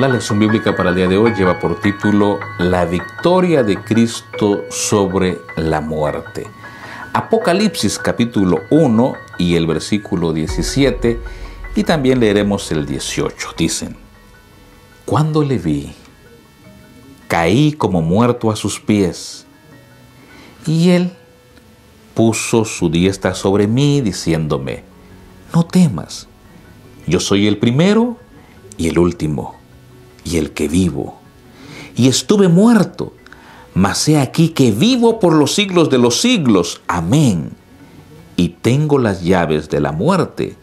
La lección bíblica para el día de hoy lleva por título La victoria de Cristo sobre la muerte. Apocalipsis capítulo 1 y el versículo 17 y también leeremos el 18. Dicen, cuando le vi, caí como muerto a sus pies y él puso su diestra sobre mí diciéndome, no temas, yo soy el primero y el último y el que vivo. Y estuve muerto, mas he aquí que vivo por los siglos de los siglos. Amén. Y tengo las llaves de la muerte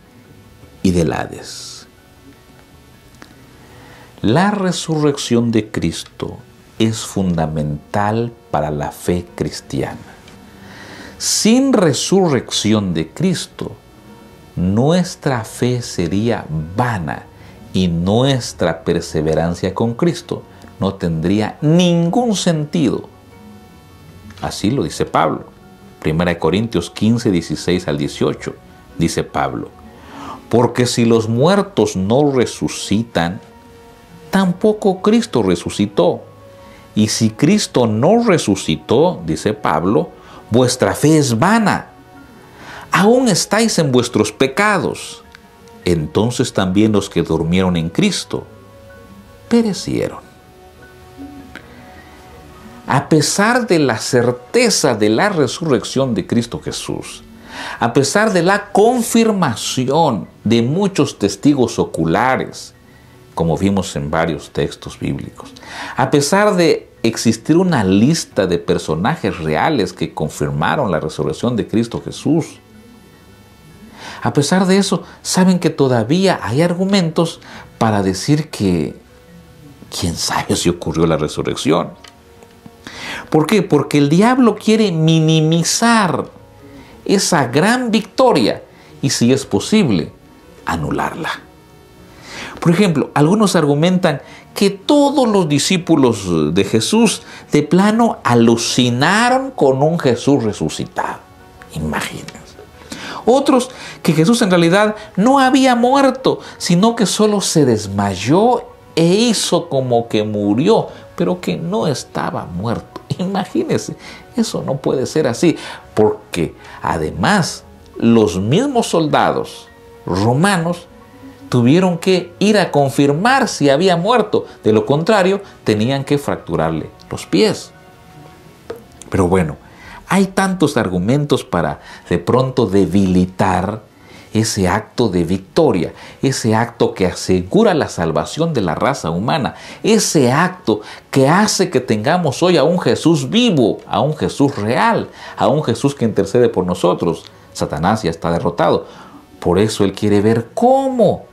y del Hades. La resurrección de Cristo es fundamental para la fe cristiana. Sin resurrección de Cristo, nuestra fe sería vana y nuestra perseverancia con Cristo no tendría ningún sentido. Así lo dice Pablo. 1 Corintios 15, 16 al 18. Dice Pablo. Porque si los muertos no resucitan, tampoco Cristo resucitó. Y si Cristo no resucitó, dice Pablo, vuestra fe es vana. Aún estáis en vuestros pecados entonces también los que durmieron en Cristo perecieron. A pesar de la certeza de la resurrección de Cristo Jesús, a pesar de la confirmación de muchos testigos oculares, como vimos en varios textos bíblicos, a pesar de existir una lista de personajes reales que confirmaron la resurrección de Cristo Jesús, a pesar de eso, saben que todavía hay argumentos para decir que quién sabe si ocurrió la resurrección. ¿Por qué? Porque el diablo quiere minimizar esa gran victoria y si es posible, anularla. Por ejemplo, algunos argumentan que todos los discípulos de Jesús de plano alucinaron con un Jesús resucitado. Imagínense. Otros que Jesús en realidad no había muerto, sino que solo se desmayó e hizo como que murió, pero que no estaba muerto. Imagínense, eso no puede ser así, porque además los mismos soldados romanos tuvieron que ir a confirmar si había muerto. De lo contrario, tenían que fracturarle los pies. Pero bueno, hay tantos argumentos para de pronto debilitar ese acto de victoria, ese acto que asegura la salvación de la raza humana, ese acto que hace que tengamos hoy a un Jesús vivo, a un Jesús real, a un Jesús que intercede por nosotros. Satanás ya está derrotado. Por eso Él quiere ver cómo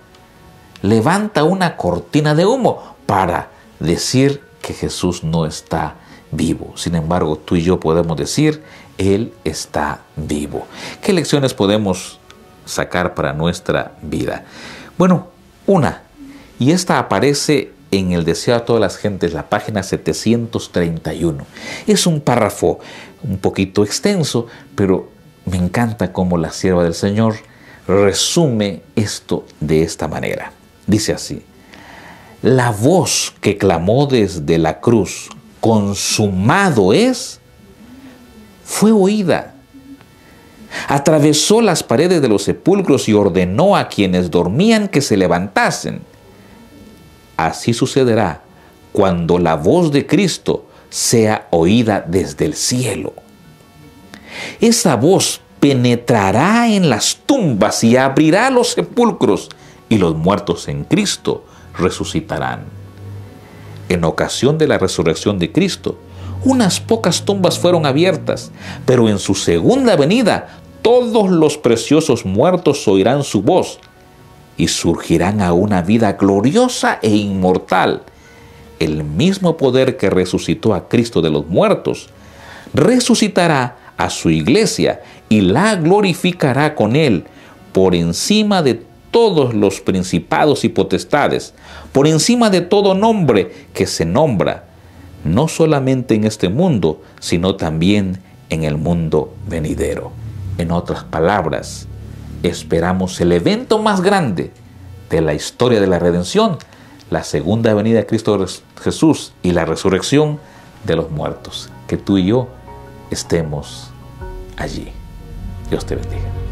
levanta una cortina de humo para decir que Jesús no está vivo. Sin embargo, tú y yo podemos decir, Él está vivo. ¿Qué lecciones podemos sacar para nuestra vida? Bueno, una, y esta aparece en el deseo a todas las gentes, la página 731. Es un párrafo un poquito extenso, pero me encanta cómo la sierva del Señor resume esto de esta manera. Dice así, la voz que clamó desde la cruz consumado es, fue oída. Atravesó las paredes de los sepulcros y ordenó a quienes dormían que se levantasen. Así sucederá cuando la voz de Cristo sea oída desde el cielo. Esa voz penetrará en las tumbas y abrirá los sepulcros y los muertos en Cristo resucitarán en ocasión de la resurrección de Cristo, unas pocas tumbas fueron abiertas, pero en su segunda venida todos los preciosos muertos oirán su voz y surgirán a una vida gloriosa e inmortal. El mismo poder que resucitó a Cristo de los muertos, resucitará a su iglesia y la glorificará con él por encima de todos los principados y potestades, por encima de todo nombre que se nombra, no solamente en este mundo, sino también en el mundo venidero. En otras palabras, esperamos el evento más grande de la historia de la redención, la segunda venida de Cristo Jesús y la resurrección de los muertos. Que tú y yo estemos allí. Dios te bendiga.